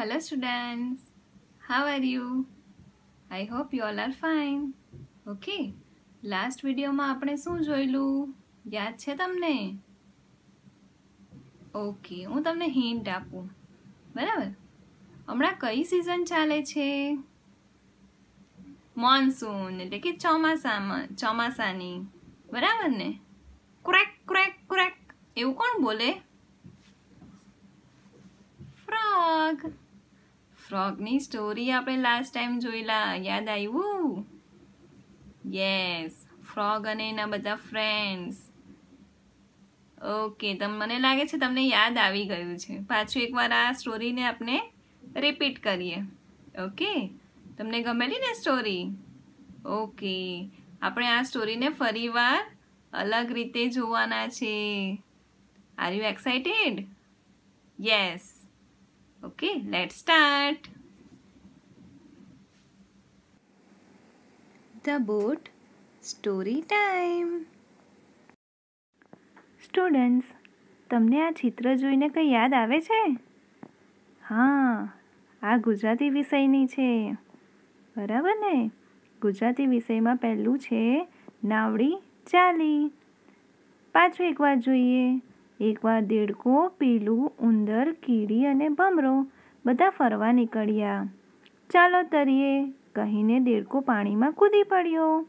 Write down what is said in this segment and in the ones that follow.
Hello students, how are you? I hope you all are fine. Okay, last વિડીયોમાં આપણે શું જોયેલું? યાદ છે તમને? ઓકે હું તમને હિન્ટ આપું. બરાબર? હમણાં કઈ સિઝન ચાલે છે? મોન્સૂન એટલે કે ચોમાસામાં ચોમાસાની. બરાબર ને? ક્રેક ક્રેક ક્રેક એવું કોણ બોલે? ફ્રોગ ફ્રોગની સ્ટોરી આપણે લાસ્ટ ટાઈમ જોયેલા, યાદ આવ્યું? યસ ફ્રોગ અને એના બધા ફ્રેન્ડ્સ ઓકે મને લાગે છે તમને યાદ આવી ગયું છે. પાછું એકવાર આ સ્ટોરીને આપણે રિપીટ કરીએ. ઓકે તમને ગમેલી ને સ્ટોરી ઓકે આપણે આ સ્ટોરીને ફરીવાર અલગ રીતે જોવાના છે. Are you excited yes okay let's start the boat story time students તમને આ ચિત્ર જોઈને કંઈ યાદ આવે છે? હા, આ ગુજરાતી વિષયની છે. બરાબર ને? ગુજરાતી વિષયમાં પહેલું છે, નાવડી ચાલી. પાછું એકવાર જોઈએ. એકવાર દેડકો, પીલું, ઉંદર, કીડી અને ભમરો બધા ફરવા નીકળ્યા. ચાલો તરીએ, કહીને દેડકો પાણીમાં કૂદી પડ્યો.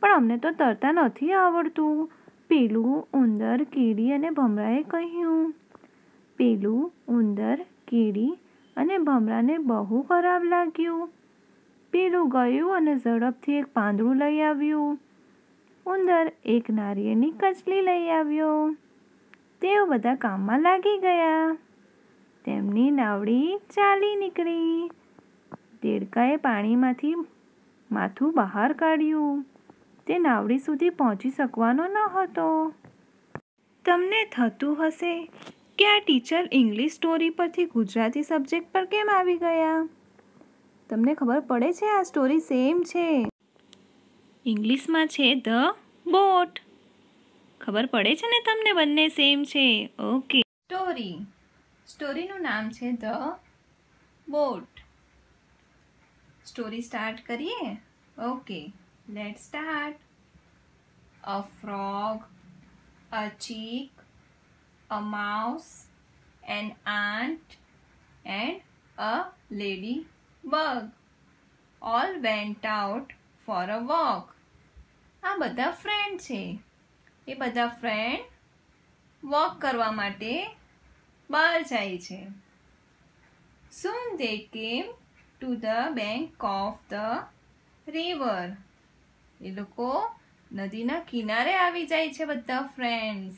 પણ અમને તો તરતા નથી આવડતું, પેલું, ઉંદર, કીડી અને ભમરાએ કહ્યું. પેલું, ઉંદર, કીડી અને ભમરાને બહુ ખરાબ લાગ્યું. પેલું ગયું અને ઝડપથી એક પાંદડું લઈ આવ્યું. ઉંદર એક નારિયેળની કચલી લઈ આવ્યો. તેઓ બધા કામમાં લાગી ગયા. તેમની નાવડી ચાલી નીકળી. દેડકાએ પાણીમાંથી માથું બહાર કાઢ્યું. તે નાવડી સુધી પહોંચી શકવાનો ન હતો. તમને થતું હશે કે આ ટીચર ઇંગ્લિશ સ્ટોરી પરથી ગુજરાતી સબ્જેક્ટ પર કેમ આવી ગયા? તમને ખબર પડે છે આ સ્ટોરી સેમ છે. ઇંગ્લિશમાં છે ધ બોટ. ખબર પડે છે ને તમને બંને સેમ છે? ઓકે સ્ટોરી સ્ટોરીનું નામ છે ધ બોટ સ્ટોરી સ્ટાર્ટ કરીએ? Okay let start a frog a chick a mouse an ant and a lady bug all went out for a walk આ બધા ફ્રેન્ડ છે. એ બધા ફ્રેન્ડ વોક કરવા માટે બહાર જાય છે. Soon they came to the bank of the river. એ લોકો નદીના કિનારે આવી જાય છે બધા friends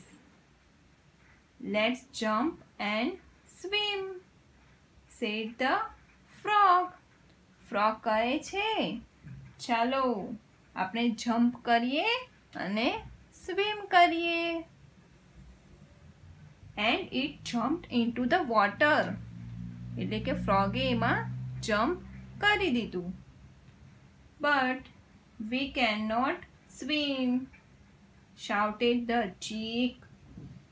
let's jump and swim said the frog frog કહે છે, ચાલો, આપણે જમ્પ કરીએ અને સ્વિમ કરીએ. And it jump into the water એટલે કે ફ્રોગે એમાં જમ્પ કરી દીધું. But we can not swim shouted the chick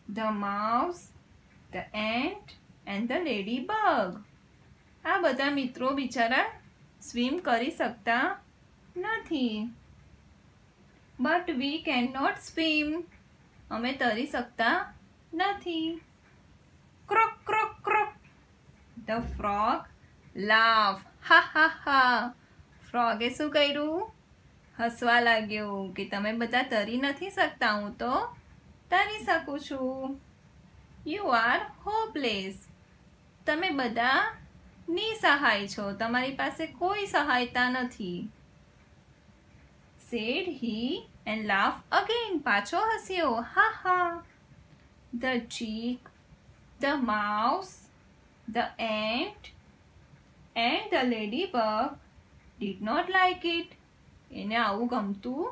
the mouse the ant and the lady bug આ બધા મિત્રો બિચારા સ્વિમ કરી શકતા નથી. But we can not swim અમે તરી શકતા નથી. Croak croak croak the frog laugh ha ha ha ફ્રોગે શું કર્યું? હસવા લાગ્યું કે તમે બધા તરી નથી શકતા, હું તો તરી શકું છું. યુ આર હોપલેસ તમે બધા નિસહાય છો. તમારી પાસે કોઈ સહાયતા નથી. Said he and laugh again. પાછો હસ્યો ha ha. The cheek, the mouse, The ant and the ladybug did not like it. એને આવું ગમતું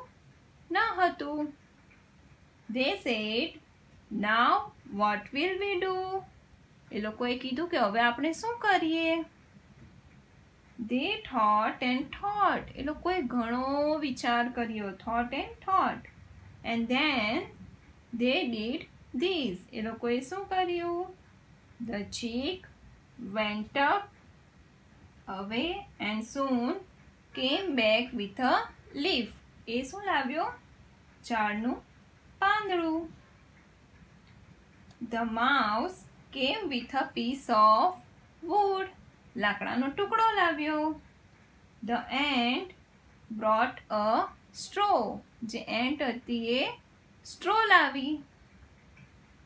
ન હતું they said now what will we do એ લોકોએ કીધું કે હવે આપણે શું કરીએ they thought and thought એ લોકોએ ઘણો વિચાર કર્યો thought and thought and then they did this એ લોકોએ શું કર્યું the chick went up away and soon came back with a leaf. એ શું લાવ્યો ઝાડનું પાંદડું The mouse came with a piece of wood. લાકડાનો ટુકડો લાવ્યો The ant brought a straw. જે એન્ટ હતી એ સ્ટ્રો લાવી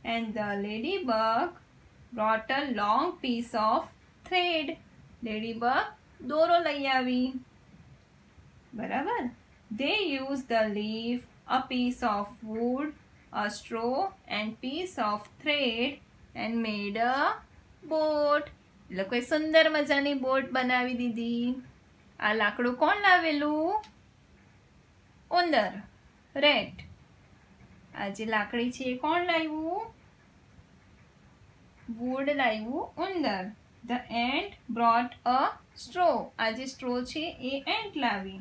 and the ladybug brought a long piece of thread. ladybug દોરો લઈ આવી બરાબર they used the leaf a piece of wood a straw and piece of thread and made a boat એ લોકોએ સુંદર મજાની બોટ બનાવી દીધી. આ લાકડું કોણ લાવેલું? ઉંદર. રેટ આ જે લાકડી છે એ કોણ લાવ્યું? વુડ લાવ્યું ઉંદર. The ant brought a straw આ જે સ્ટ્રો છે એ એન્ટ લાવી.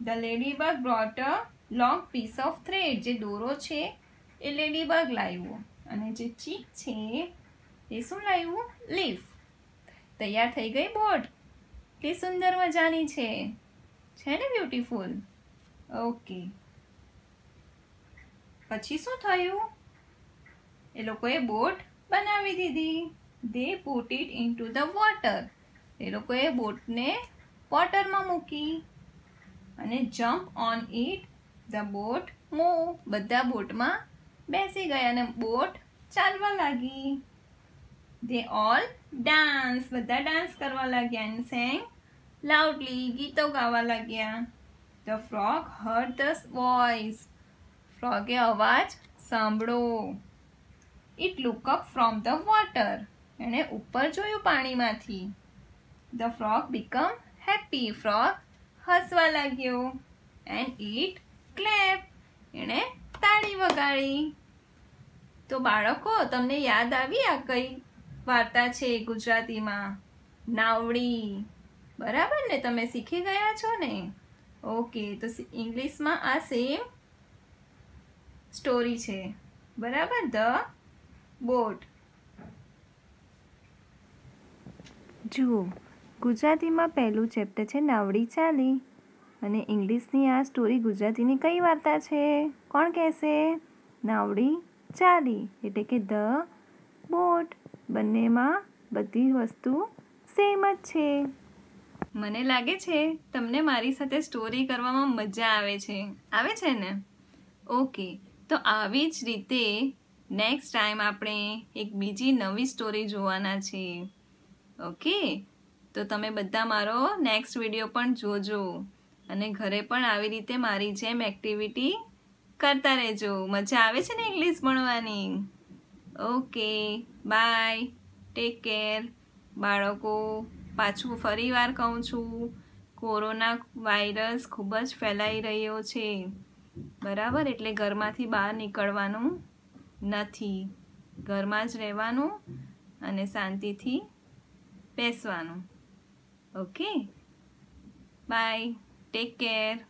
The ladybug brought a long piece of thread જે દોરો છે એ લેડીબગ લાવ્યો. અને જે ચીક છે એ શું લાવ્યું? લીફ તૈયાર થઈ ગઈ બોટ? કે સુંદર મજાની છે? છે ને બ્યુટીફુલ ઓકે પછી શું થયું? એ લોકોએ બોટ બનાવી દીધી. They put it into the water એ લોકોએ બોટને વોટરમાં મૂકી અને jump on it the boat move બધા બોટમાં બેસી ગયા અને બોટ ચાલવા લાગી. દે ઓલ ડાન્સ બધા ડાન્સ કરવા લાગ્યા એન્ડ સેંગ લાઉડલી ગીતો ગાવા લાગ્યા. The frog heard the voice ફ્રોગે અવાજ સાંભળો. It look up from the water એણે ઉપર જોયું પાણીમાંથી. The frog become happy frog હસવા લાગ્યો. એન્ડ ઇટ ક્લેપ એણે તાળી વગાડી. તો બાળકો, તમને યાદ આવી આ કઈ? વાર્તા છે ગુજરાતીમાં. નાવડી. બરાબર ને? તમે શીખી ગયા છો ને? ઓકે, તો ઇંગ્લિશમાં આ સેમ સ્ટોરી છે. બરાબર? The boat. જુઓ, ગુજરાતીમાં પહેલું ચેપ્ટર છે નાવડી ચાલી અને ઇંગ્લિશની આ સ્ટોરી ગુજરાતીની કઈ વાર્તા છે? કોણ કહેશે? નાવડી ચાલી, એટલે કે ધ બોટ. બંનેમાં બધી વસ્તુ સેમ જ છે. મને લાગે છે તમને મારી સાથે સ્ટોરી કરવામાં મજા આવે છે. આવે છે ને? ઓકે તો આવી જ રીતે નેક્સ્ટ ટાઈમ આપણે એક બીજી નવી સ્ટોરી જોવાના છે. ઓકે તો તમે બધા મારો નેક્સ્ટ વીડિયો પણ જોજો. અને ઘરે પણ આવી રીતે મારી જેમ એક્ટિવિટી કરતા રહેજો. મજા આવે છે ને ઇંગ્લિશ ભણવાની? Okay, bye, take care. બાળકો, પાછું ફરી વાર કહું છું, કોરોના વાયરસ ખૂબ જ ફેલાઈ રહ્યો છે. બરાબર? એટલે ઘરમાંથી બહાર નીકળવાનું નથી. ઘરમાં જ રહેવાનું અને શાંતિથી બેસવાનું. ઓકે? Bye, take care.